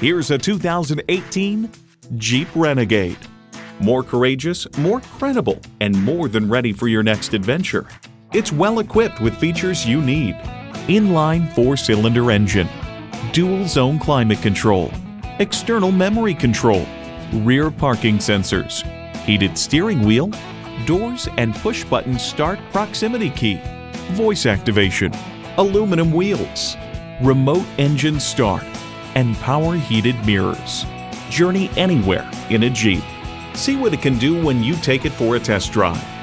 Here's a 2018 Jeep Renegade. More courageous, more credible, and more than ready for your next adventure. It's well equipped with features you need. Inline four-cylinder engine, dual zone climate control, external memory control, rear parking sensors, heated steering wheel, doors and push button start proximity key, voice activation, aluminum wheels, remote engine start, and power heated mirrors. Journey anywhere in a Jeep. See what it can do when you take it for a test drive.